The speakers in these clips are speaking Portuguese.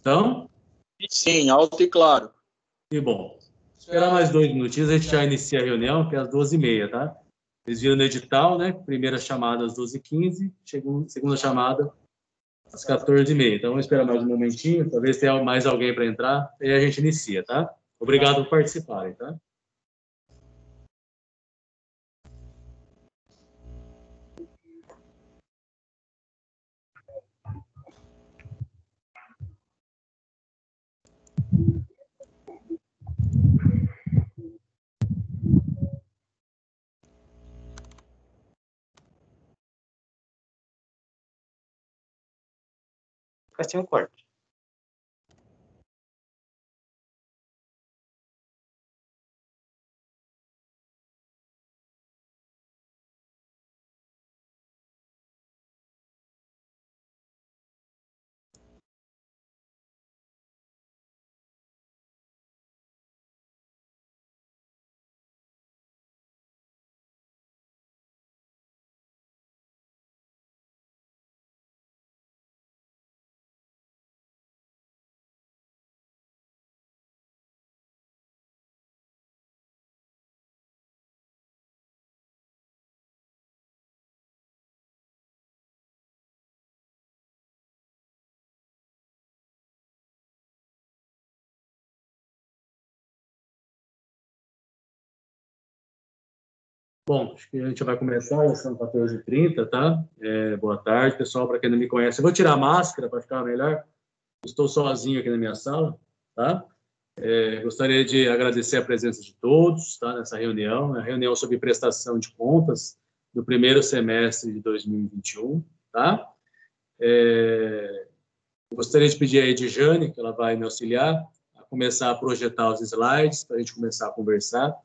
Então? Sim, alto e claro. Que bom. Esperar mais dois minutinhos, a gente já inicia a reunião, que é às 12h30, tá? Vocês viram no edital, né? Primeira chamada às 12h15, segunda chamada às 14h30. Então, vamos esperar mais um momentinho, talvez tenha mais alguém para entrar, e a gente inicia, tá? Obrigado por participarem, tá? Vai ser um corte. Bom, acho que a gente vai começar, são 14h30, tá? É, boa tarde, pessoal, para quem não me conhece. Eu vou tirar a máscara para ficar melhor. Estou sozinho aqui na minha sala, tá? É, gostaria de agradecer a presença de todos, tá? Nessa reunião, a reunião sobre prestação de contas do primeiro semestre de 2021, tá? É, gostaria de pedir a Edjane, que ela vai me auxiliar, a começar a projetar os slides, para a gente começar a conversar.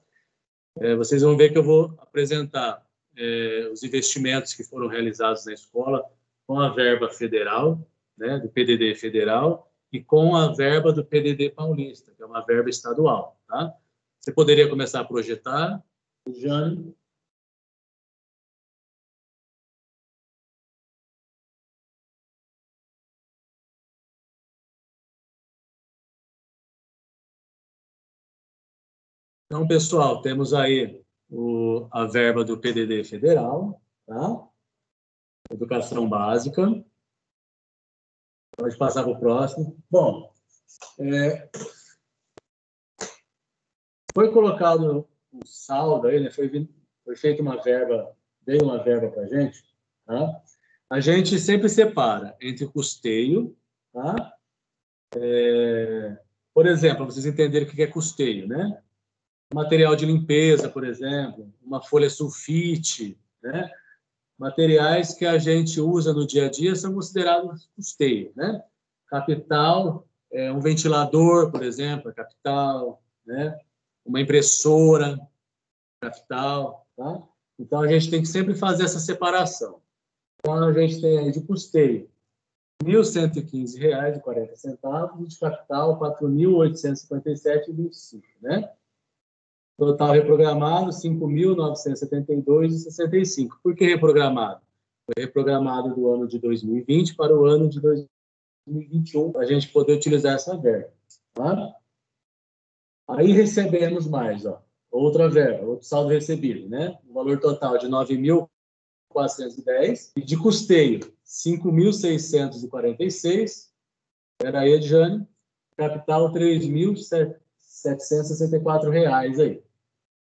É, vocês vão ver que eu vou apresentar é, os investimentos que foram realizados na escola com a verba federal, né, do PDD federal, e com a verba do PDD paulista, que é uma verba estadual. Tá? Você poderia começar a projetar, Jane? Então, pessoal, temos aí o, a verba do PDD federal, tá? Educação básica. Pode passar para o próximo. Bom, é, foi colocado um saldo aí, né? Foi, foi feita uma verba, veio uma verba para a gente, tá? A gente sempre separa entre custeio, tá? É, por exemplo, vocês entenderem o que é custeio, né? Material de limpeza, por exemplo, uma folha sulfite, né? Materiais que a gente usa no dia a dia são considerados custeio, né? Capital, é, um ventilador, por exemplo, é capital, né? Uma impressora, capital, tá? Então a gente tem que sempre fazer essa separação. Então a gente tem aí de custeio R$ 1.115,40 e de capital R$ 4.857,25, né? Total reprogramado, 5.972,65. Por que reprogramado? Foi reprogramado do ano de 2020 para o ano de 2021, para a gente poder utilizar essa verba. Tá? Aí recebemos mais, ó, outra verba, outro saldo recebido, né? O valor total de 9.410 e de custeio 5.646. Era aí, Jane. Capital 3.700 764 reais aí.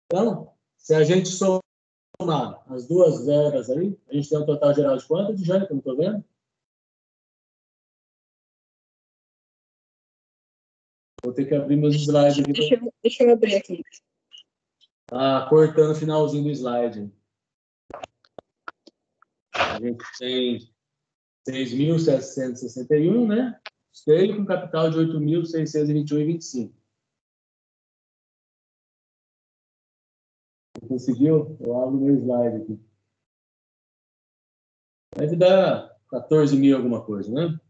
Então, se a gente somar as duas verbas aí, a gente tem um total geral de quanto, de Jane, que eu não estou vendo? Vou ter que abrir meus slides aqui. Deixa eu, deixa eu abrir aqui. Tá cortando o finalzinho do slide. A gente tem 6.761, né? Esteio com capital de 8.621,25. Conseguiu? Eu abro meu slide aqui. Deve dar 14 mil alguma coisa, né?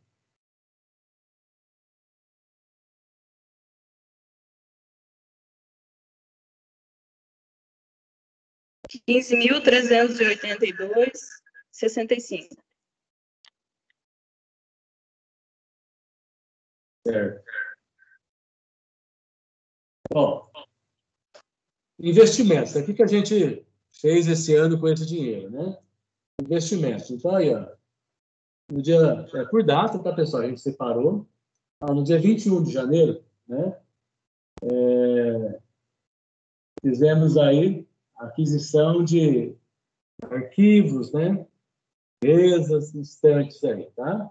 Quinze mil trezentos e oitenta e dois, sessenta e cinco. Certo. Bom, investimentos. O que a gente fez esse ano com esse dinheiro, né? Investimentos. Então, aí, ó, no dia, é, por data, tá, pessoal? A gente separou. Ah, no dia 21 de janeiro, né? É, fizemos aí aquisição de arquivos, né? Mesas, estantes aí, tá?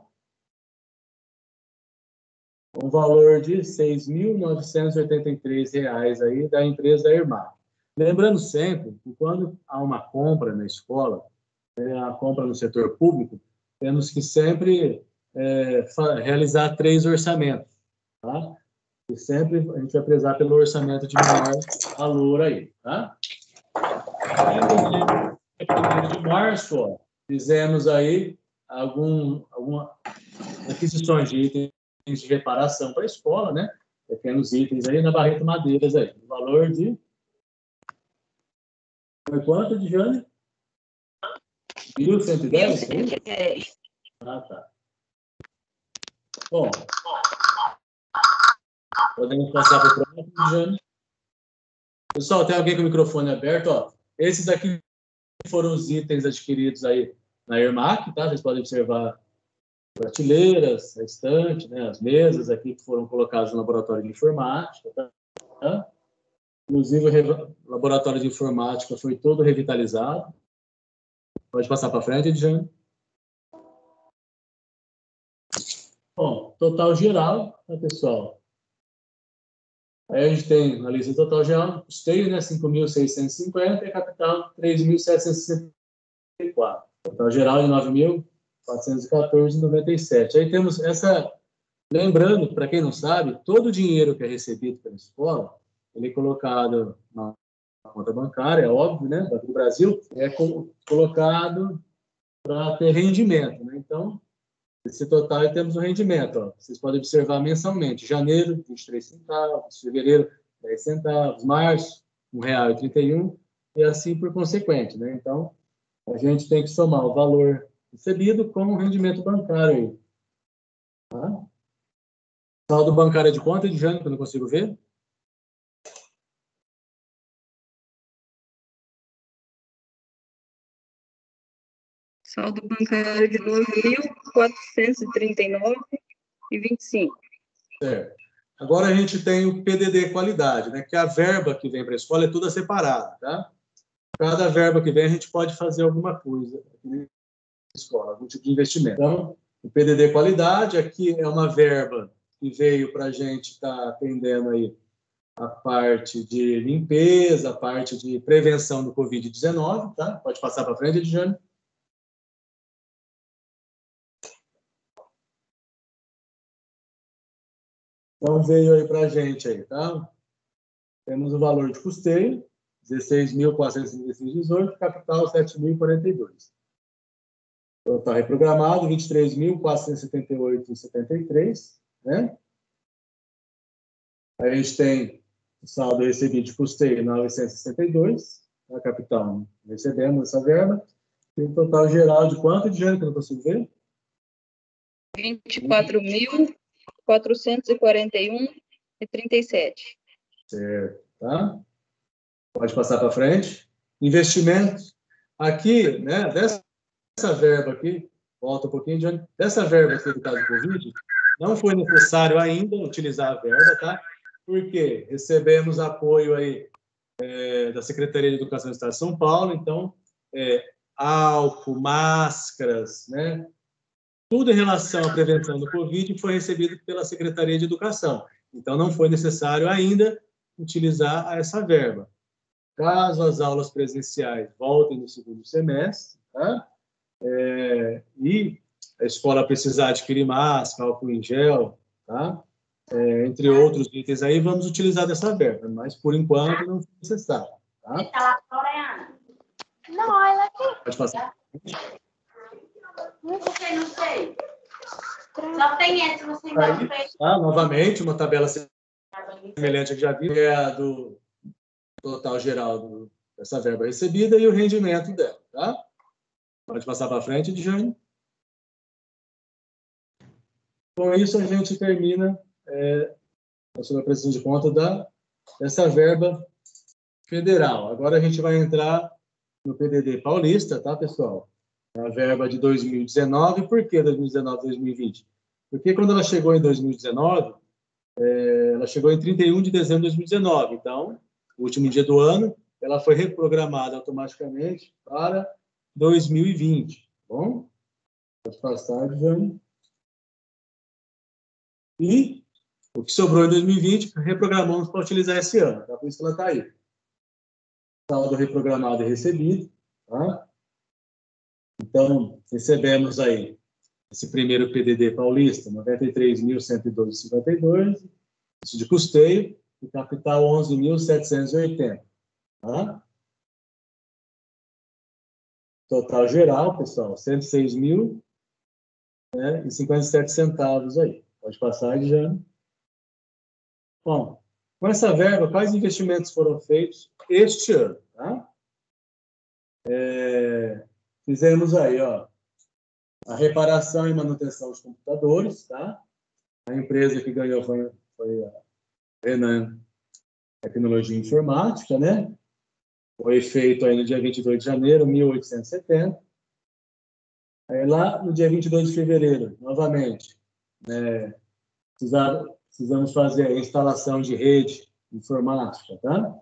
Um valor de R$ 6.983 aí da empresa Irmar. Lembrando sempre que quando há uma compra na escola, né, a compra no setor público, temos que sempre é, realizar três orçamentos, tá? E sempre a gente vai prezar pelo orçamento de maior valor aí, tá? de março, ó, fizemos aí algum, alguma aquisições de itens de reparação para a escola, né? Pequenos itens aí na Barreto Madeiras aí, valor de foi quanto, Dijane? 1.110? Ah, tá. Bom, podemos passar para o próximo, Dijane. Pessoal, tem alguém com o microfone aberto? Ó, esses aqui foram os itens adquiridos aí na ERMAC, tá? Vocês podem observar prateleiras, a estante, né, as mesas aqui que foram colocadas no laboratório de informática, tá? Inclusive, o laboratório de informática foi todo revitalizado. Pode passar para frente, Edjane. Bom, total geral, tá, pessoal? Aí a gente tem a lista total geral, custeio, né, 5.650 e capital 3.764. Total geral de 9.414,97. Aí temos essa... Lembrando, para quem não sabe, todo o dinheiro que é recebido pela escola ele é colocado na conta bancária, é óbvio, né, do Brasil, é colocado para ter rendimento, né? Então, esse total temos o rendimento, ó. Vocês podem observar mensalmente, janeiro, 23 centavos, fevereiro, 10 centavos, março, R$ 1,31 e assim por consequente, né? Então, a gente tem que somar o valor recebido com o rendimento bancário aí. Tá? Saldo bancário de conta de janeiro, que eu não consigo ver. Saldo bancário de R$ 9.439,25. Certo. Agora a gente tem o PDD qualidade, né? Que a verba que vem para a escola é toda separada, tá? Cada verba que vem a gente pode fazer alguma coisa na escola, algum tipo de investimento. Então, o PDD qualidade aqui é uma verba que veio para a gente estar tá atendendo aí a parte de limpeza, a parte de prevenção do Covid-19, tá? Pode passar para frente, Edjane. Então, veio aí para a gente aí, tá? Temos o valor de custeio, 16.456,18, capital 7.042. Total reprogramado, 23.478,73, né? Aí a gente tem o saldo recebido de custeio, 962, a capital, recebemos essa verba. Tem um total geral de quanto de dinheiro que eu não consigo ver? 24 mil 441 e 37. Certo, tá? Pode passar para frente. Investimentos. Aqui, né, dessa verba aqui, volta um pouquinho, Johnny, dessa verba aqui do caso do Covid, não foi necessário ainda utilizar a verba, tá? Porque recebemos apoio aí é, da Secretaria de Educação do Estado de São Paulo, então, é, álcool, máscaras, né, tudo em relação à prevenção do Covid foi recebido pela Secretaria de Educação. Então, não foi necessário ainda utilizar essa verba. Caso as aulas presenciais voltem no segundo semestre, tá? É, e a escola precisar adquirir máscara, álcool em gel, tá? É, entre outros itens aí, vamos utilizar dessa verba, mas por enquanto não é necessário. Tá? Não, ela aqui. Pode passar. Não sei, não sei. Só tem esse, não fez. Ah, novamente, uma tabela semelhante que já vi, é a do total geral do, dessa verba recebida e o rendimento dela, tá? Pode passar para frente, Dijane. Com isso, a gente termina é, a prestação de conta da, dessa verba federal. Agora a gente vai entrar no PDD paulista, tá, pessoal? A verba de 2019. Por que 2019 2020? Porque quando ela chegou em 2019, é, ela chegou em 31 de dezembro de 2019. Então, último dia do ano, ela foi reprogramada automaticamente para 2020. Tá bom? Pode passar, Jane. E o que sobrou em 2020, reprogramamos para utilizar esse ano. Tá? Por isso que ela está aí. Saldo reprogramado e recebido. Tá? Então, recebemos aí esse primeiro PDD paulista, 93.112,52, isso de custeio, e capital 11.780. Tá? Total geral, pessoal, 106 mil né, e 57 centavos aí. Pode passar, Edjane. Bom, com essa verba, quais investimentos foram feitos este ano? Tá? Fizemos aí, ó, a reparação e manutenção dos computadores, tá? A empresa que ganhou foi, foi a Renan Tecnologia Informática, né? Foi feito aí no dia 22 de janeiro, 1870. Aí lá no dia 22 de fevereiro, novamente, né, precisamos fazer a instalação de rede informática, tá?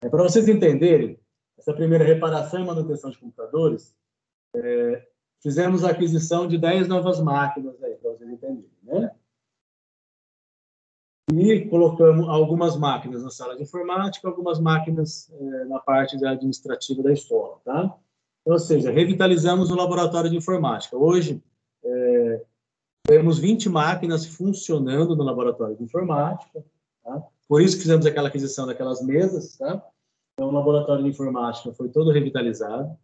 É, Para vocês entenderem, essa primeira reparação e manutenção de computadores, é, fizemos a aquisição de 10 novas máquinas aí, para vocês entenderem, né? E colocamos algumas máquinas na sala de informática, algumas máquinas é, na parte administrativa da escola, tá? Então, ou seja, revitalizamos o laboratório de informática. Hoje, é, temos 20 máquinas funcionando no laboratório de informática, tá? Por isso que fizemos aquela aquisição daquelas mesas, tá? Então, o laboratório de informática foi todo revitalizado.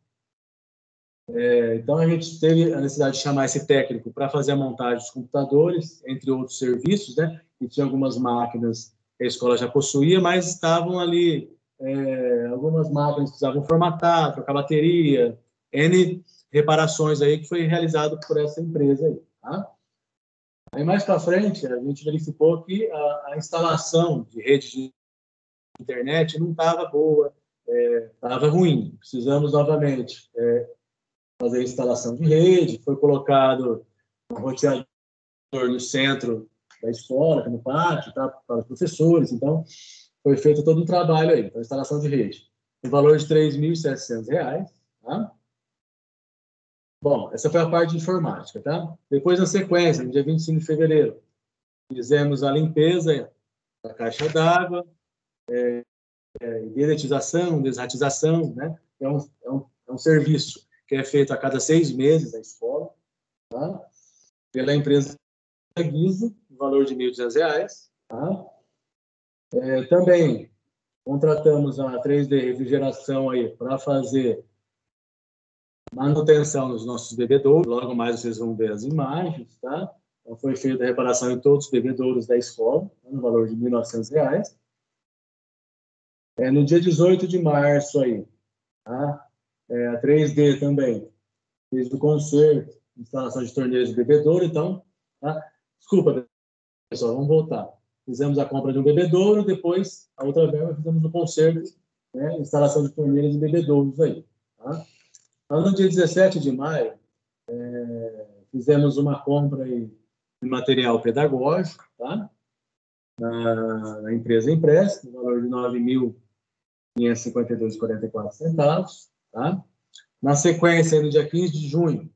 É, então, a gente teve a necessidade de chamar esse técnico para fazer a montagem dos computadores, entre outros serviços, né? E tinha algumas máquinas que a escola já possuía, mas estavam ali, é, algumas máquinas precisavam formatar, trocar bateria, N reparações aí que foi realizado por essa empresa aí, tá? Aí, mais para frente, a gente verificou que a, a instalação de rede de internet não estava boa, estava é, ruim. Precisamos novamente é, fazer instalação de rede, foi colocado um roteador no centro da escola, no pátio, tá, para os professores, então foi feito todo um trabalho aí, a instalação de rede, no valor de R$ 3.700, tá? Bom, essa foi a parte de informática, tá? Depois, na sequência, no dia 25 de fevereiro, fizemos a limpeza da caixa d'água, é, é, dedetização, desratização, né? É um, é, um, é um serviço que é feito a cada seis meses na escola, tá? pela empresa Guiza, no valor de R$ 1.200. Tá? É, também contratamos a 3D Refrigeração aí para fazer manutenção nos nossos bebedouros. Logo mais vocês vão ver as imagens, tá? Então, foi feita a reparação em todos os bebedouros da escola, tá? no valor de R$ 1.900. É, no dia 18 de março aí, tá? É, a 3D também, fez o conserto, instalação de torneiras de bebedouro, então, tá? desculpa, pessoal, vamos voltar. Fizemos a compra de um bebedouro, depois, a outra verba, fizemos o conserto, né, instalação de torneiras de bebedouros aí. Tá? Então, no dia 17 de maio, é, fizemos uma compra aí de material pedagógico, tá? Na, na empresa Empresta, no valor de R$ 9.552,44 Tá? Na sequência, no dia 15 de junho,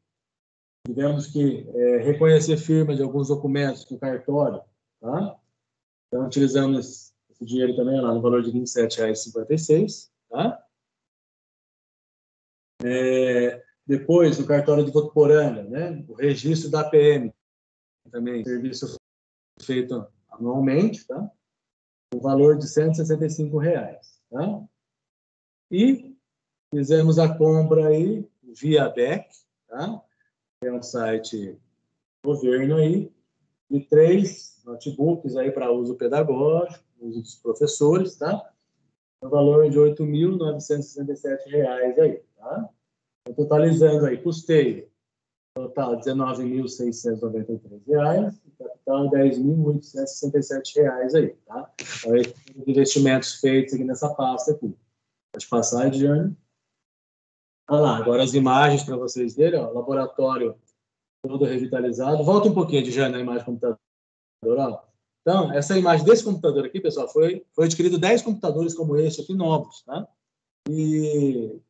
tivemos que é, reconhecer firma de alguns documentos do cartório. Tá? Então, utilizamos esse dinheiro também lá no valor de R$ 27,56. Tá? É, depois, no cartório de Votuporanga, né, o registro da APM, também serviço feito anualmente, tá? o valor de 165 reais, tá? E Fizemos a compra aí via BEC, tá? É um site do governo aí, de três notebooks aí para uso pedagógico, uso dos professores, tá? No valor de R$ 8.967 aí, tá? Totalizando aí, custeio total R$ 19.693, capital R$ 10.867 aí, tá? Então, investimentos feitos aqui nessa pasta aqui. Pode passar, Ediane. Olha lá, agora as imagens para vocês verem, ó, laboratório todo revitalizado. Volta um pouquinho, Ediane, a imagem do computador, ó. Então, essa imagem desse computador aqui, pessoal, foi, foi adquirido 10 computadores como esse aqui, novos, tá? E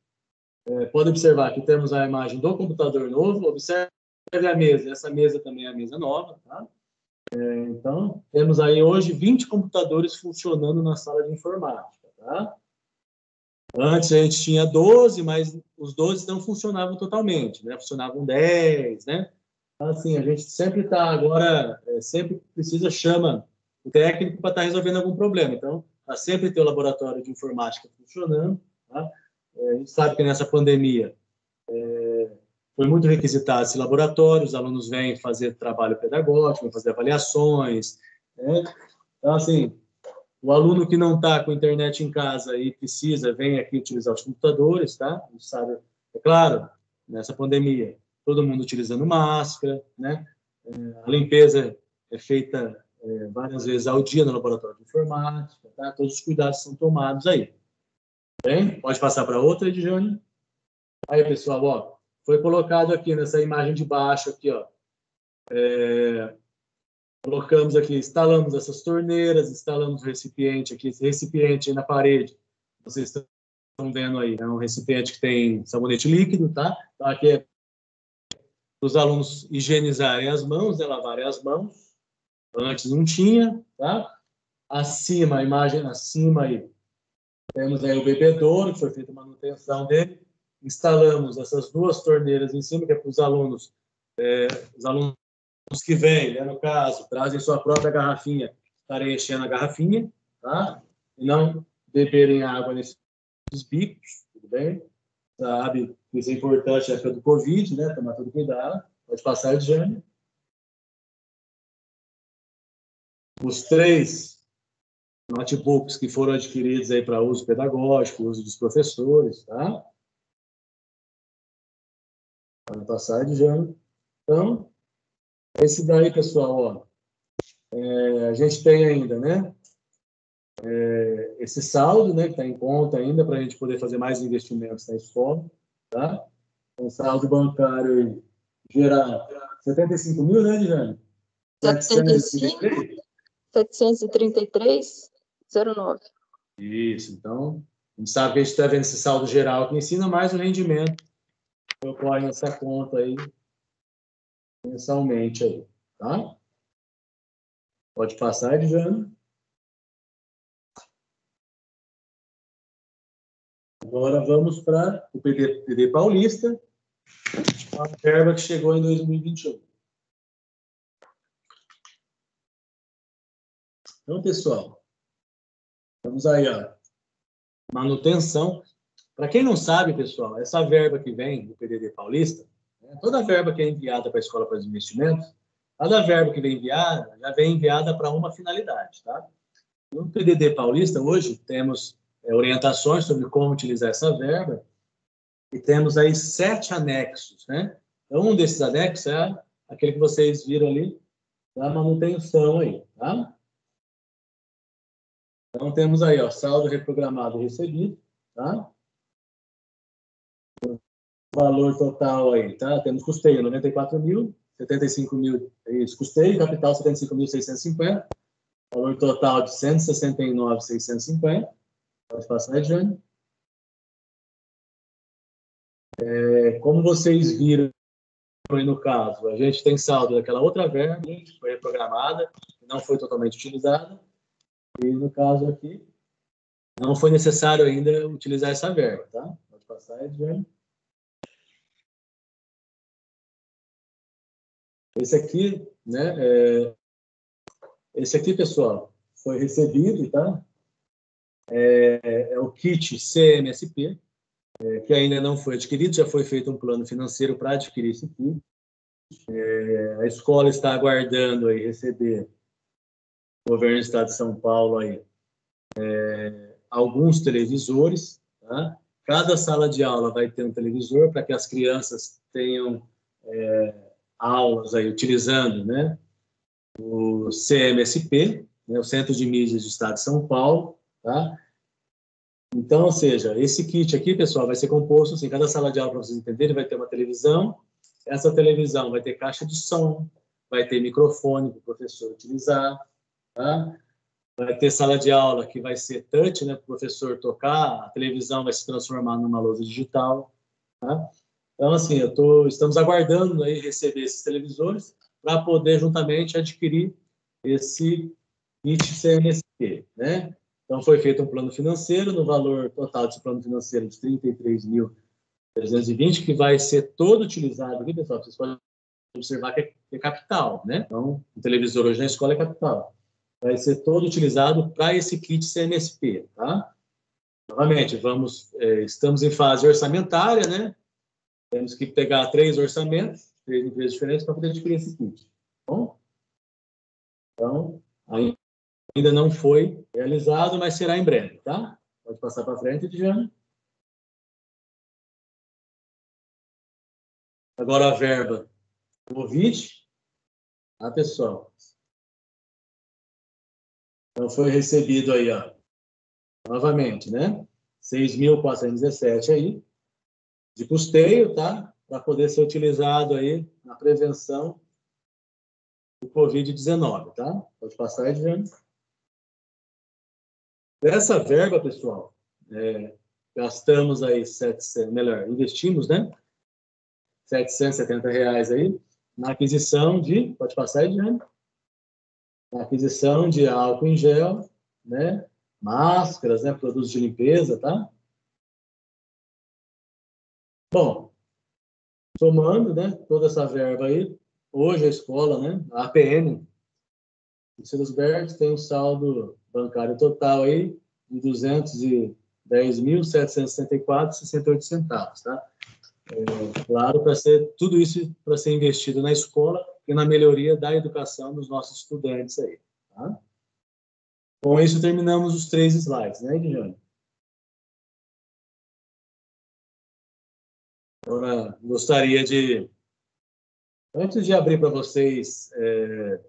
é, pode observar que temos a imagem do computador novo, observe a mesa, essa mesa também é a mesa nova, tá? É, então, temos aí hoje 20 computadores funcionando na sala de informática, tá? Antes a gente tinha 12, mas os 12 não funcionavam totalmente, né? Funcionavam 10, né? Então, assim, a gente sempre está agora, é, sempre precisa, chama o técnico para estar tá resolvendo algum problema. Então, tá sempre ter o laboratório de informática funcionando, tá? É, a gente sabe que nessa pandemia é, foi muito requisitado esse laboratório, os alunos vêm fazer trabalho pedagógico, fazer avaliações, né? Então, assim, o aluno que não está com internet em casa e precisa, vem aqui utilizar os computadores, tá? Sabe, é claro, nessa pandemia, todo mundo utilizando máscara, né? É, a limpeza é feita é, várias vezes ao dia no laboratório de informática, tá? Todos os cuidados são tomados aí. Bem, pode passar para outra, Edjane. Aí, pessoal, ó, foi colocado aqui nessa imagem de baixo aqui, ó. É, colocamos aqui, instalamos essas torneiras, instalamos o recipiente aqui, esse recipiente na parede, vocês estão vendo aí, é um recipiente que tem sabonete líquido, tá? Então, aqui é os alunos higienizarem as mãos, né, lavarem as mãos, antes não tinha, tá? Acima, a imagem acima aí, temos aí o bebedouro, que foi feita a manutenção dele, instalamos essas duas torneiras em cima, que é para os alunos, é, os alunos os que vêm, né, no caso, trazem sua própria garrafinha, estarem enchendo a garrafinha, tá? E não beberem água nesses bicos, tudo bem? Sabe isso é importante na época do Covid, né? Tomar todo cuidado. Pode passar, Edjane. Os três notebooks que foram adquiridos aí para uso pedagógico, uso dos professores, tá? Pode passar, Edjane. Então, esse daí, pessoal, ó, é, a gente tem ainda, né? É, esse saldo, né, que está em conta ainda para a gente poder fazer mais investimentos na escola, tá? Um saldo bancário geral, 75 mil, né, Diane? 735, 733,09. Isso, então, a gente sabe que a gente está vendo esse saldo geral que ensina mais o rendimento que ocorre nessa conta aí mensalmente aí, tá? Pode passar, Edjane. Agora vamos para o PD, PD Paulista, a verba que chegou em 2021. Então, pessoal, vamos aí, ó. Manutenção. Para quem não sabe, pessoal, essa verba que vem do PDD Paulista, Toda verba que é enviada para a escola para os investimentos, cada verba que vem enviada, já vem enviada para uma finalidade, tá? No PDD Paulista, hoje, temos é, orientações sobre como utilizar essa verba e temos aí sete anexos, né? Então, um desses anexos é aquele que vocês viram ali, da manutenção aí, tá? Então, temos aí, ó, saldo reprogramado recebido, tá? Valor total aí, tá? Temos custeio 94 mil, 75 mil, é isso, custeio, capital 75.650, valor total de 169.650. Pode passar, Ediane. É, como vocês viram aí no caso, a gente tem saldo daquela outra verba que foi reprogramada, não foi totalmente utilizada, e no caso aqui, não foi necessário ainda utilizar essa verba, tá? Pode passar, Ediane. Esse aqui, né, é, esse aqui, pessoal, foi recebido, tá? É, é o kit CMSP, é, que ainda não foi adquirido, já foi feito um plano financeiro para adquirir esse kit. É, a escola está aguardando aí receber o governo do estado de São Paulo aí é, alguns televisores, tá? Cada sala de aula vai ter um televisor para que as crianças tenham é, aulas aí utilizando, né? o CMSP, né, o Centro de Mídias do Estado de São Paulo, tá? Então, ou seja, esse kit aqui, pessoal, vai ser composto assim, cada sala de aula, para vocês entenderem, vai ter uma televisão, essa televisão vai ter caixa de som, vai ter microfone para o professor utilizar, tá? vai ter sala de aula que vai ser touch, né, para o professor tocar, a televisão vai se transformar numa lousa digital, tá? Então, assim, eu tô, estamos aguardando aí receber esses televisores para poder juntamente adquirir esse kit CMSP, né? Então, foi feito um plano financeiro no valor total desse plano financeiro de 33.320, que vai ser todo utilizado aqui, pessoal, vocês podem observar que é, é capital, né? Então, o televisor hoje na escola é capital. Vai ser todo utilizado para esse kit CMSP, tá? Novamente, vamos, é, estamos em fase orçamentária, né? Temos que pegar três orçamentos, três empresas diferentes, para poder adquirir esse kit. Bom? Então, ainda não foi realizado, mas será em breve, tá? Pode passar para frente, Diana. Agora a verba Covid, tá, pessoal? Então, foi recebido aí, ó, novamente, né? 6.417 aí, de custeio, tá? Para poder ser utilizado aí na prevenção do Covid-19, tá? Pode passar, Edviane. Dessa verba, pessoal, é, gastamos aí 700, melhor, investimos, né? 770 reais aí na aquisição de, pode passar, Edviane? Na aquisição de álcool em gel, né? Máscaras, né? Produtos de limpeza, tá? Bom, somando, né, toda essa verba aí, hoje a escola, né, a APN, de Silasberg tem um saldo bancário total aí de 210.764,68 centavos, tá? É, claro, para ser tudo isso para ser investido na escola e na melhoria da educação dos nossos estudantes aí, tá? Com isso terminamos os três slides, né, Guilherme? Agora, gostaria de, antes de abrir para vocês é,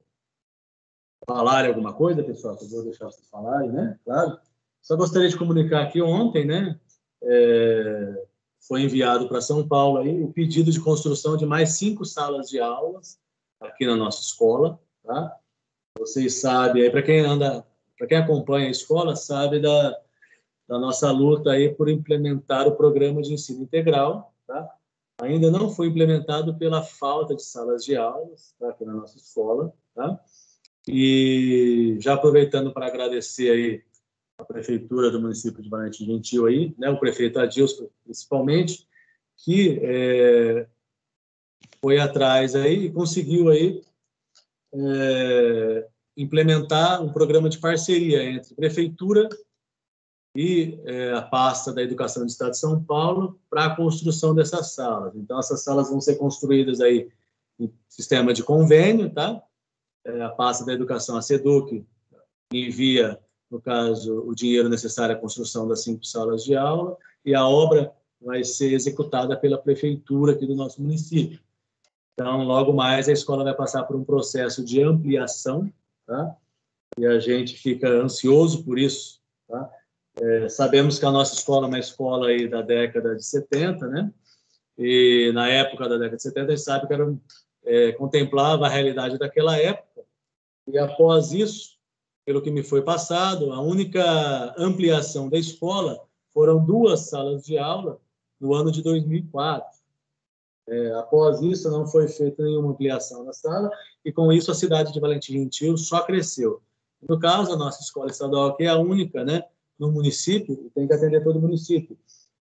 falarem alguma coisa, pessoal, que eu vou deixar vocês falarem, né? Claro. Só gostaria de comunicar que ontem, né, é, foi enviado para São Paulo aí o pedido de construção de mais cinco salas de aulas aqui na nossa escola, tá? Vocês sabem aí, para quem anda, para quem acompanha a escola, sabe da, da nossa luta aí por implementar o programa de ensino integral, Tá? Ainda não foi implementado pela falta de salas de aulas tá? aqui na nossa escola. Tá? E já aproveitando para agradecer aí a prefeitura do município de Valente Gentil aí, né, o prefeito Adilson principalmente, que é, foi atrás aí e conseguiu aí é, implementar um programa de parceria entre prefeitura e é, a pasta da Educação do Estado de São Paulo para a construção dessas salas. Então, essas salas vão ser construídas aí em sistema de convênio, tá? É, a pasta da Educação, a SEDUC, envia, no caso, o dinheiro necessário à construção das cinco salas de aula e a obra vai ser executada pela prefeitura aqui do nosso município. Então, logo mais, a escola vai passar por um processo de ampliação, tá? E a gente fica ansioso por isso, tá? É, sabemos que a nossa escola é uma escola aí da década de 70, né? E na época da década de 70, a gente sabe que era, é, contemplava a realidade daquela época. E após isso, pelo que me foi passado, a única ampliação da escola foram duas salas de aula no ano de 2004. É, após isso, não foi feita nenhuma ampliação na sala, e com isso a cidade de Valentim Gentil só cresceu. No caso, a nossa escola estadual, que é a única, né, no município tem que atender todo o município.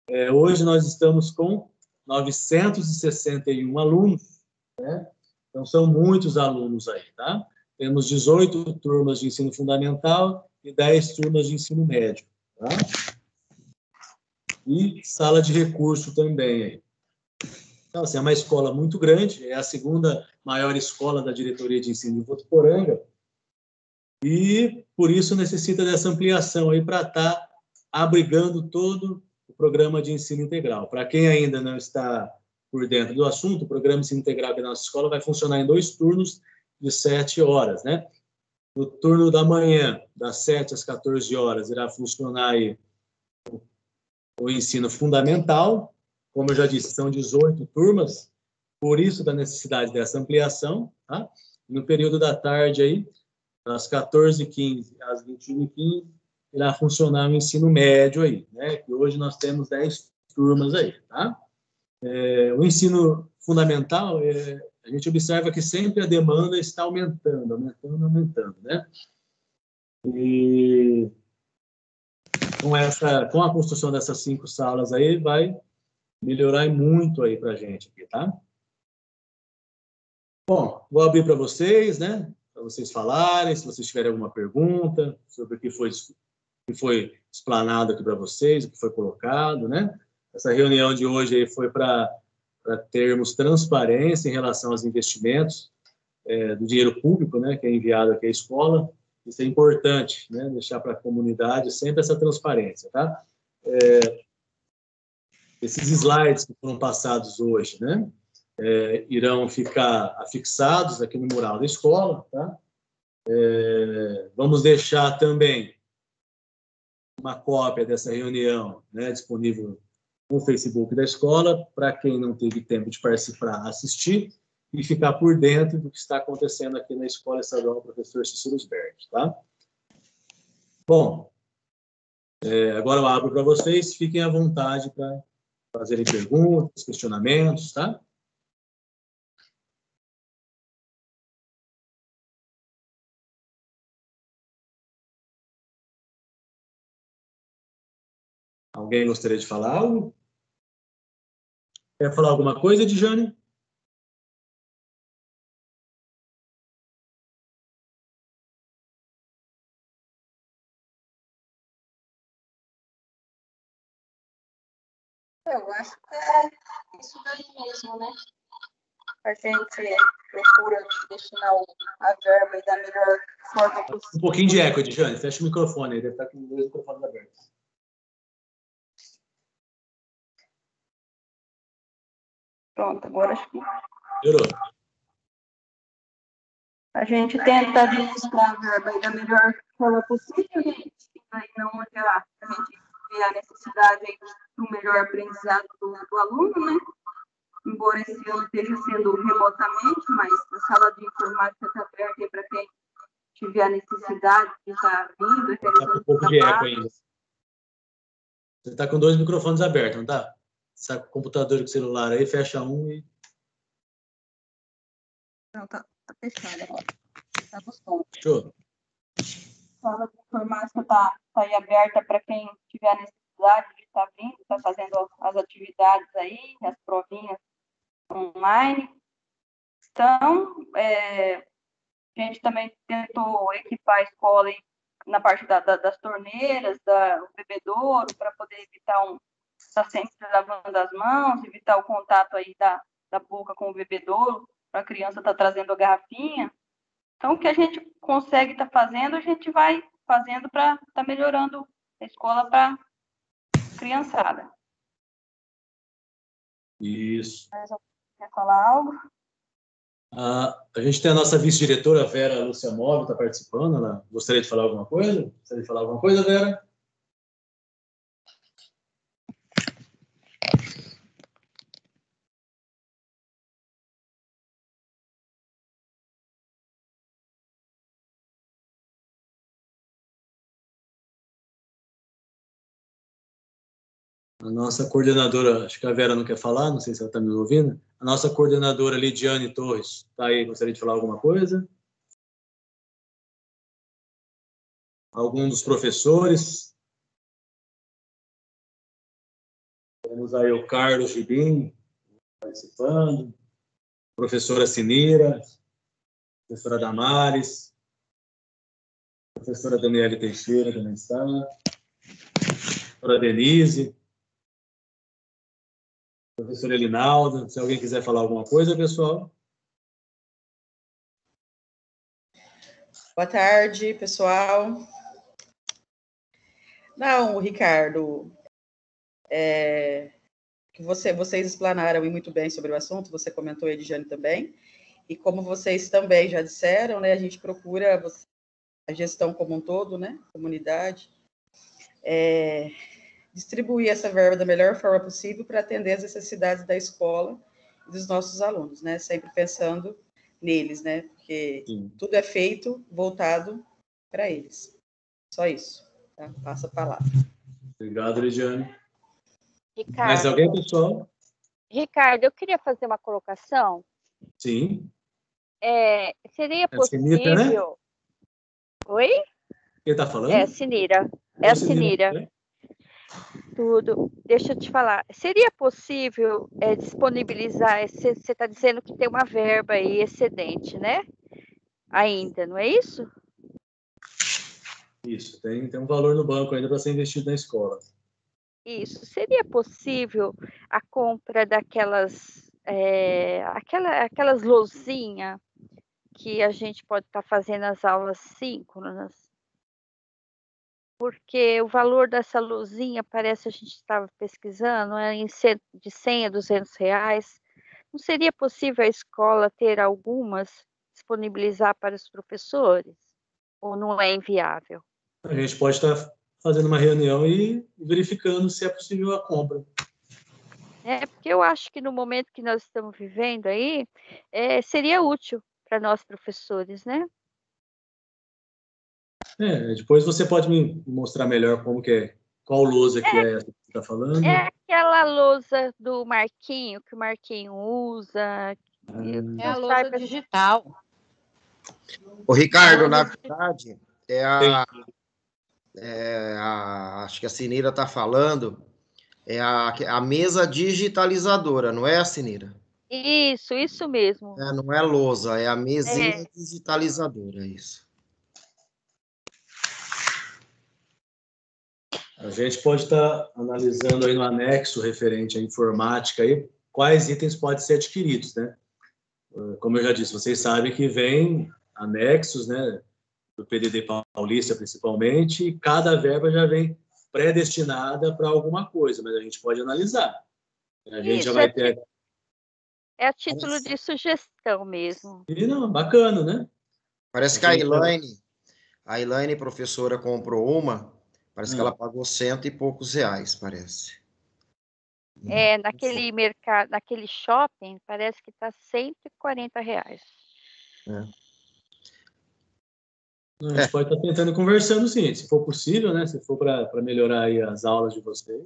É, hoje nós estamos com 961 alunos, né? Então são muitos alunos aí, tá? Temos 18 turmas de ensino fundamental e 10 turmas de ensino médio, tá? E sala de recurso também aí. Então, assim, é uma escola muito grande, é a segunda maior escola da diretoria de ensino de Votuporanga, e por isso necessita dessa ampliação aí para estar tá abrigando todo o programa de ensino integral. Para quem ainda não está por dentro do assunto, o programa de ensino integral da nossa escola vai funcionar em dois turnos de 7 horas, né? No turno da manhã, das 7 às 14 horas, irá funcionar aí o ensino fundamental. Como eu já disse, são 18 turmas, por isso da necessidade dessa ampliação, tá? No período da tarde aí, das 14h15 às 21h15, irá funcionar o ensino médio aí, né? Que hoje nós temos 10 turmas aí, tá? É, o ensino fundamental, é, a gente observa que sempre a demanda está aumentando, aumentando, aumentando, né? E com essa, com a construção dessas cinco salas aí, vai melhorar muito aí para a gente aqui, tá? Bom, vou abrir para vocês, né? Vocês falarem, se vocês tiverem alguma pergunta sobre o que foi, que foi explanado aqui para vocês, o que foi colocado, né? Essa reunião de hoje foi para termos transparência em relação aos investimentos é, do dinheiro público, né? Que é enviado aqui à escola. Isso é importante, né? Deixar para a comunidade sempre essa transparência, tá? É, esses slides que foram passados hoje, né? É, irão ficar afixados aqui no mural da escola. Tá? É, vamos deixar também uma cópia dessa reunião né, disponível no Facebook da escola, para quem não teve tempo de participar, assistir e ficar por dentro do que está acontecendo aqui na Escola Estadual Professor Cícero Berg, tá? Bom, é, agora eu abro para vocês, fiquem à vontade para fazerem perguntas, questionamentos, tá? Alguém gostaria de falar algo? Quer falar alguma coisa, Dijane? Eu acho que é isso daí mesmo, né? A gente procura destinar a verba da melhor forma possível. Um pouquinho de eco, Dijane. Fecha o microfone aí, deve estar com dois microfones abertos. Pronto, agora acho que. Melhorou. A gente tenta administrar a verba da melhor forma possível, gente, aí não onde a, gente vê a necessidade do melhor aprendizado do, do, aluno, né? Embora esse ano esteja sendo remotamente, mas a sala de informática está aberta para quem tiver a necessidade de estar vindo. Está com um pouco de eco ainda. Você está com dois microfones abertos, não está? Saca o computador com o celular aí, fecha um e. Não, tá, tá fechado agora. Tá buscando. Show. A sala de informática está tá aí aberta para quem tiver necessidade de estar tá vindo, está fazendo as atividades aí, as provinhas online. Então, é, a gente também tentou equipar a escola na parte da, da, das torneiras, da, do bebedouro, para poder evitar um, estar tá sempre lavando as mãos, evitar o contato aí da, da boca com o bebedouro, para a criança estar tá trazendo a garrafinha. Então, o que a gente consegue estar tá fazendo, a gente vai fazendo para estar tá melhorando a escola para criançada. Isso. Quer falar algo? Ah, a gente tem a nossa vice-diretora, Vera Lúcia Móvel, está participando. Ela gostaria de falar alguma coisa? Gostaria de falar alguma coisa, Vera? A nossa coordenadora, acho que a Vera não quer falar, não sei se ela está me ouvindo, a nossa coordenadora Lidiane Torres está aí, gostaria de falar alguma coisa? Algum dos professores? Temos aí o Carlos Gibim participando, professora Sinira, professora Damares, professora Daniela Teixeira também está, professora Denise, Professor Elinaldo, se alguém quiser falar alguma coisa, pessoal. Boa tarde, pessoal. Não, Ricardo, é, que você, vocês explanaram muito bem sobre o assunto, você comentou, Edjane, também. E como vocês também já disseram, né, a gente procura a gestão como um todo, né, comunidade, é, distribuir essa verba da melhor forma possível para atender as necessidades da escola e dos nossos alunos, né, sempre pensando neles, né, porque Sim. tudo é feito voltado para eles. Só isso. Tá? Passa a palavra. Obrigado, Lidiane. Ricardo, Mais alguém, pessoal? Ricardo, eu queria fazer uma colocação. Sim. É, seria possível. É Sinita, né? Oi? Quem está falando? É, Sinira. É, é a Sinira. Né? Tudo. Deixa eu te falar. Seria possível é, disponibilizar? Você está dizendo que tem uma verba aí excedente, né? Ainda, não é isso? Isso, tem, tem um valor no banco ainda para ser investido na escola. Isso. Seria possível a compra daquelas é, aquela, aquelas lousinhas que a gente pode estar tá fazendo as aulas síncronas? Porque o valor dessa luzinha, parece a gente estava pesquisando, é de 100 a 200 reais. Não seria possível a escola ter algumas, disponibilizar para os professores? Ou não é inviável? A gente pode estar fazendo uma reunião e verificando se é possível a compra. É, porque eu acho que no momento que nós estamos vivendo aí, é, seria útil para nós professores, né? É, depois você pode me mostrar melhor como que é, qual lousa que é, é essa que você está falando. É aquela lousa do Marquinho, que o Marquinho usa. Ah. É a lousa digital. O Ricardo, na verdade, é a, é a, acho que a Cineira está falando, é a, a mesa digitalizadora, não é, a Cineira? Isso, isso mesmo. É, não é lousa, é a mesinha é. digitalizadora, isso. A gente pode estar analisando aí no anexo referente à informática aí, quais itens podem ser adquiridos, né? Como eu já disse, vocês sabem que vem anexos, né, do PDD Paulista principalmente, e cada verba já vem predestinada para alguma coisa, mas a gente pode analisar. A gente Isso, já vai é ter. É a título de sugestão mesmo. E não, bacana, né? Parece a que a Elaine, a Elaine, professora, comprou uma, parece hum. que ela pagou cento e poucos reais, parece. É, naquele mercado, naquele shopping, parece que está 140 reais. É. A gente é. pode estar tentando conversando, sim, se for possível, né? Se for para melhorar aí as aulas de vocês.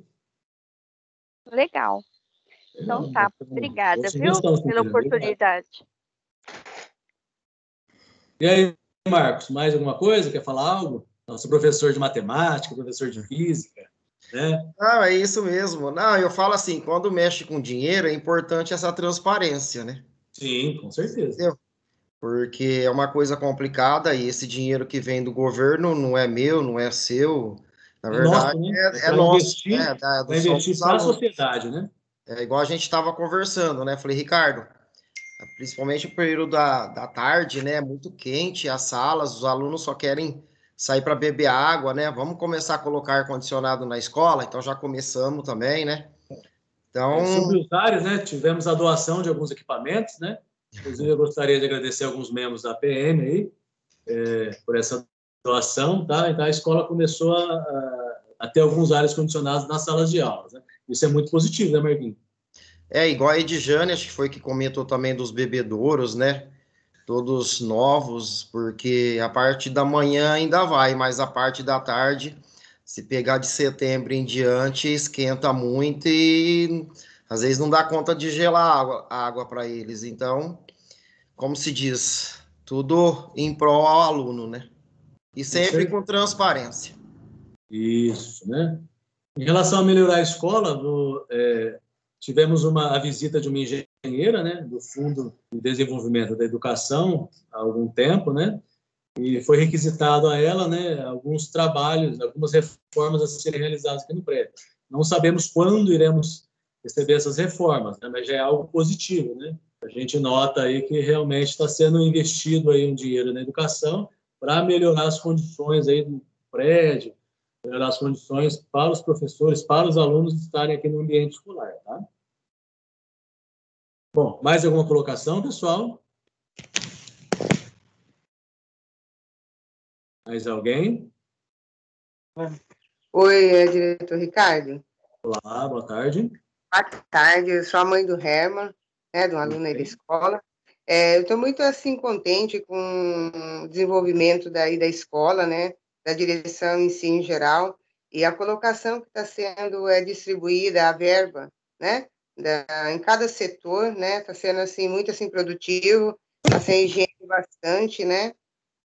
Legal. Então tá, obrigada, viu, pela oportunidade. E aí, Marcos, mais alguma coisa? Quer falar algo? Nosso professor de matemática, professor de física, né? Não, é isso mesmo. Não, eu falo assim, quando mexe com dinheiro, é importante essa transparência, né? Sim, com certeza. Entendeu? porque é uma coisa complicada e esse dinheiro que vem do governo não é meu, não é seu. Na verdade, né? é, é nosso. Investir, é, da, do investir para a sociedade, né? É igual a gente estava conversando, né? Falei, Ricardo, principalmente o período da, da tarde, né? É muito quente, as salas, os alunos só querem sair para beber água, né? Vamos começar a colocar ar-condicionado na escola, então já começamos também, né? Então... Sobre os áreas, né? Tivemos a doação de alguns equipamentos, né? Inclusive, eu gostaria de agradecer alguns membros da PM aí é, por essa doação, tá? Então, a escola começou a, a, a ter alguns áreas condicionadas nas salas de aulas. Né? Isso é muito positivo, né, Marquinhos? É, igual a Edjane, acho que foi que comentou também dos bebedouros, né? Todos novos, porque a parte da manhã ainda vai, mas a parte da tarde, se pegar de setembro em diante, esquenta muito e às vezes não dá conta de gelar água, água para eles. Então, como se diz, tudo em prol ao aluno, né? E sempre com transparência. Isso, né? Em relação a melhorar a escola, é, tivemos uma a visita de uma engenheira, né, do Fundo de Desenvolvimento da Educação há algum tempo, né? E foi requisitado a ela, né, alguns trabalhos, algumas reformas a serem realizadas aqui no prédio. Não sabemos quando iremos receber essas reformas, né? mas já é algo positivo, né? A gente nota aí que realmente está sendo investido aí um dinheiro na educação para melhorar as condições aí do prédio, melhorar as condições para os professores, para os alunos estarem aqui no ambiente escolar, tá? Bom, mais alguma colocação, pessoal? Mais alguém? Oi, é, diretor Ricardo. Olá, boa tarde. Boa tarde, eu sou a mãe do Herman, né, de um aluno aí da escola. É, eu estou muito, assim, contente com o desenvolvimento daí da escola, né, da direção em si, em geral, e a colocação que está sendo é, distribuída, a verba, né, da, em cada setor, né, está sendo, assim, muito, assim, produtivo, está sendo higiene bastante, né,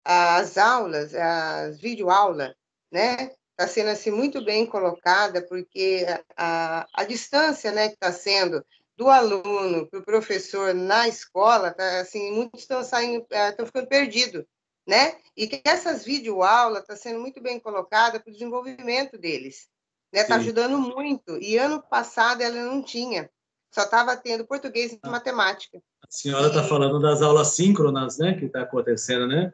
as aulas, as videoaulas, né, está sendo assim muito bem colocada, porque a, a distância né, que está sendo do aluno para o professor na escola, tá, assim, muitos estão saindo, é, estão ficando perdidos, né? E que essas videoaulas estão tá sendo muito bem colocada para o desenvolvimento deles, né? Está ajudando muito. E ano passado ela não tinha, só estava tendo português e ah. matemática. A senhora está falando das aulas síncronas, né? Que está acontecendo, né?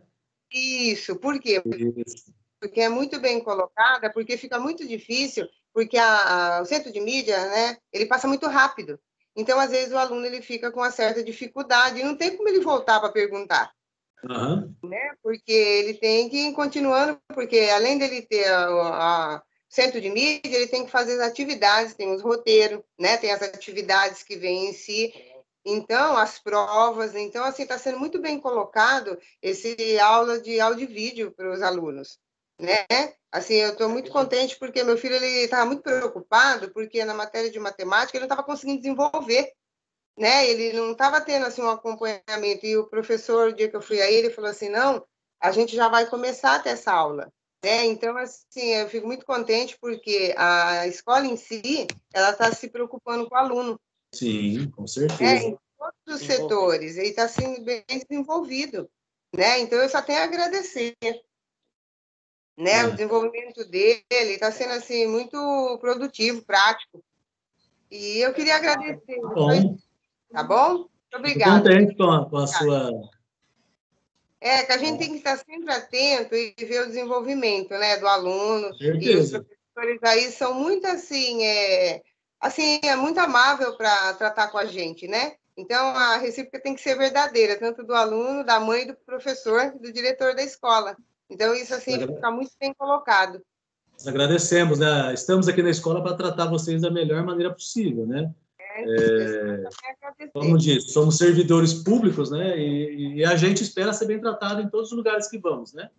Isso, por quê? Isso porque é muito bem colocada, porque fica muito difícil, porque a, a, o centro de mídia, né, ele passa muito rápido. Então, às vezes, o aluno ele fica com uma certa dificuldade, não tem como ele voltar para perguntar. Uhum. Né? Porque ele tem que ir continuando, porque além dele ter a, a centro de mídia, ele tem que fazer as atividades, tem os roteiros, né? tem as atividades que vêm em si. Então, as provas, então, assim, está sendo muito bem colocado esse aula de áudio e vídeo para os alunos né? Assim, eu estou muito contente porque meu filho ele estava muito preocupado porque na matéria de matemática ele não estava conseguindo desenvolver, né? Ele não estava tendo assim um acompanhamento e o professor, o dia que eu fui aí, ele falou assim, não, a gente já vai começar a ter essa aula, né? Então, assim, eu fico muito contente porque a escola em si, ela está se preocupando com o aluno. Sim, com certeza. É, em todos os setores, ele está sendo bem desenvolvido, né? Então, eu só tenho a agradecer né? É. O desenvolvimento dele está sendo assim muito produtivo, prático. E eu queria agradecer. Tá bom. Tá bom? Muito obrigada. Contente com a, com a sua. É, que a gente tem que estar sempre atento e ver o desenvolvimento, né, do aluno. E os professores aí são muito assim, é, assim, é muito amável para tratar com a gente, né? Então a recíproca tem que ser verdadeira, tanto do aluno, da mãe, do professor, do diretor da escola. Então, isso assim fica muito bem colocado. Nós agradecemos, né? Estamos aqui na escola para tratar vocês da melhor maneira possível, né? É, é, como disse, somos servidores públicos, né? E, e, a gente espera ser bem tratado em todos os lugares que vamos, né?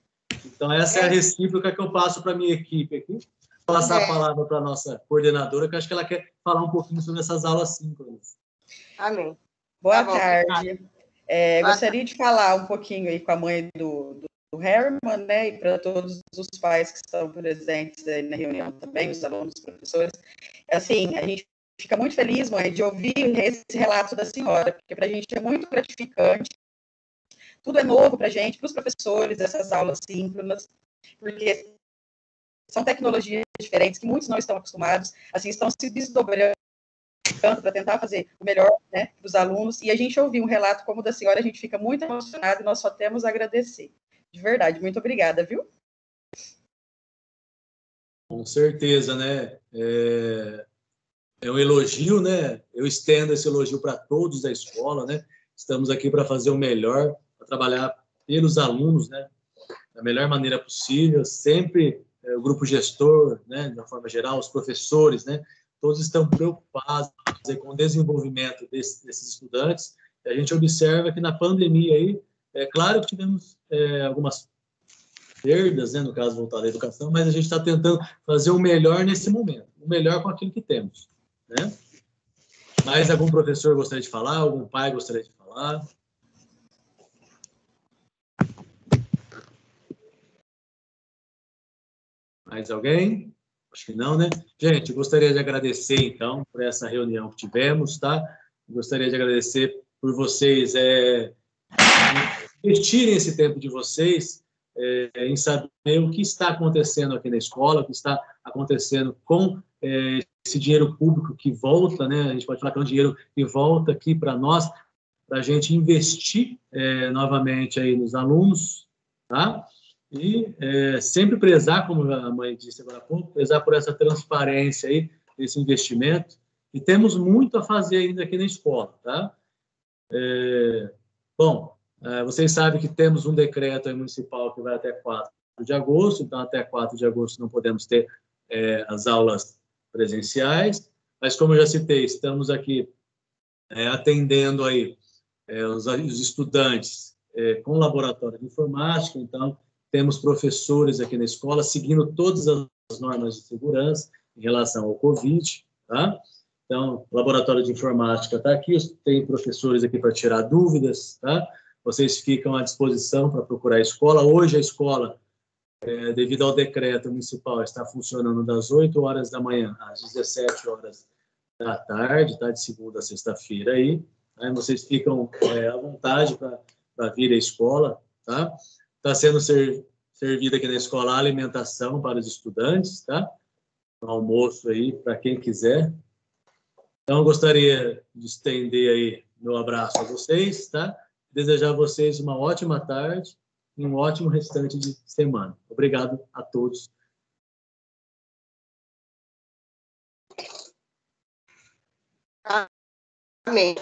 Então, essa é, é a recíproca que eu passo para a minha equipe aqui. Vou passar a é. palavra para a nossa coordenadora, que acho que ela quer falar um pouquinho sobre essas aulas síncronas. Amém. Boa tá tarde. É, Boa gostaria tarde. de falar um pouquinho aí com a mãe do, do do Herman, né, e para todos os pais que estão presentes na reunião também, os alunos, os professores. Assim, a gente fica muito feliz, mãe, de ouvir esse relato da senhora, porque para a gente é muito gratificante. Tudo é novo para a gente, para os professores, essas aulas síncronas, porque são tecnologias diferentes que muitos não estão acostumados, assim, estão se desdobrando para tentar fazer o melhor né, para os alunos. E a gente ouvir um relato como o da senhora, a gente fica muito emocionado e nós só temos a agradecer. De verdade, muito obrigada, viu? Com certeza, né? É, é um elogio, né? Eu estendo esse elogio para todos da escola, né? Estamos aqui para fazer o melhor, para trabalhar pelos alunos, né? Da melhor maneira possível, sempre é, o grupo gestor, né? De uma forma geral, os professores, né? Todos estão preocupados com o desenvolvimento desse, desses estudantes. A gente observa que na pandemia aí é claro que tivemos é, algumas perdas, né, no caso voltado à educação, mas a gente está tentando fazer o melhor nesse momento, o melhor com aquilo que temos, né? Mais algum professor gostaria de falar? Algum pai gostaria de falar? Mais alguém? Acho que não, né? Gente, gostaria de agradecer, então, por essa reunião que tivemos, tá? Gostaria de agradecer por vocês é, investirem esse tempo de vocês é, em saber o que está acontecendo aqui na escola, o que está acontecendo com é, esse dinheiro público que volta, né? A gente pode falar que é um dinheiro que volta aqui para nós, para a gente investir é, novamente aí nos alunos, tá? E é, sempre prezar, como a mãe disse agora há pouco, prezar por essa transparência aí, esse investimento. E temos muito a fazer ainda aqui na escola, tá? É, bom, É, vocês sabem que temos um decreto municipal que vai até 4 de agosto, então até 4 de agosto não podemos ter é, as aulas presenciais, mas como eu já citei, estamos aqui é, atendendo aí é, os, os, estudantes é, com laboratório de informática, então temos professores aqui na escola seguindo todas as normas de segurança em relação ao Covid, tá? Então, o laboratório de informática está aqui, tem professores aqui para tirar dúvidas, tá? Vocês ficam à disposição para procurar a escola. Hoje a escola, é, devido ao decreto municipal, está funcionando das 8 horas da manhã às 17 horas da tarde, tá? De segunda a sexta-feira aí. Aí vocês ficam é, à vontade para vir à escola, tá? Está sendo ser, servida aqui na escola a alimentação para os estudantes, tá? Um almoço aí para quem quiser. Então, gostaria de estender aí meu abraço a vocês, tá? Desejar a vocês uma ótima tarde e um ótimo restante de semana. Obrigado a todos. Amém.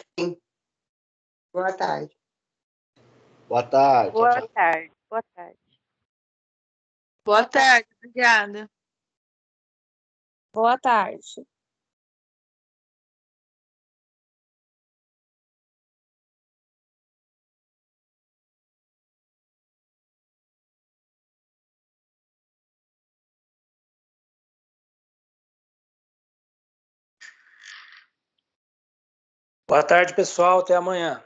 Boa tarde. Boa tarde. Boa tarde. Boa tarde. Boa tarde. Obrigada. Boa tarde. Boa tarde, pessoal. Até amanhã.